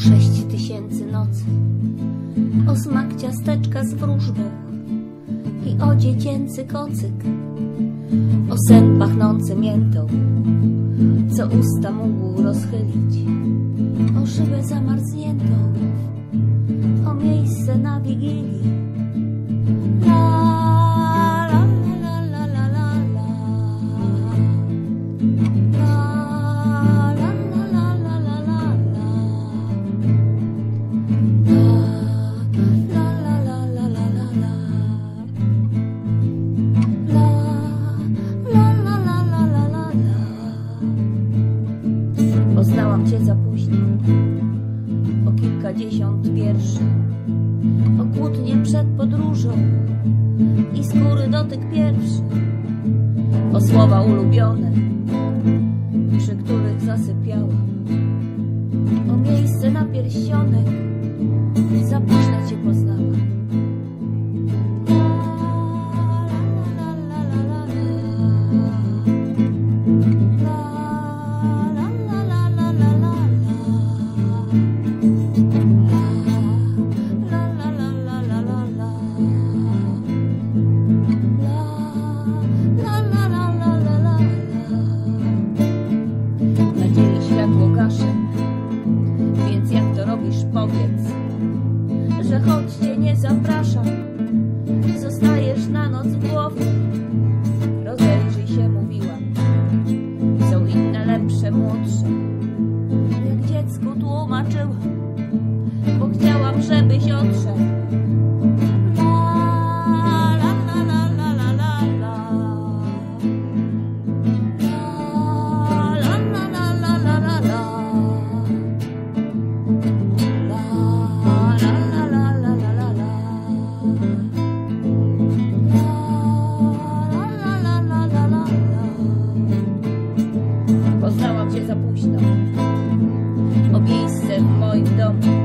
sześć tysięcy nocy, o smak ciasteczka z wróżbą i o dziecięcy kocyk, o sen pachnący miętą, co usta mógł rozchylić, o szybę zamarzniętą, o miejsce na wigilii. Poznałam cię za późno, o kilkadziesiąt wierszy, o kłótnie przed podróżą i skóry dotyk pierwszy, o słowa ulubione, przy których zasypiałam, o miejsce na pierścionek, powiedz, że choć cię nie zapraszam, zostajesz na noc w głowie. Rozejrzyj się, mówiłam, są inne lepsze, młodsze. Jak dziecku tłumaczyłam, bo chciałam, żebyś odszedł. Za późno. O miejsce w moim domu.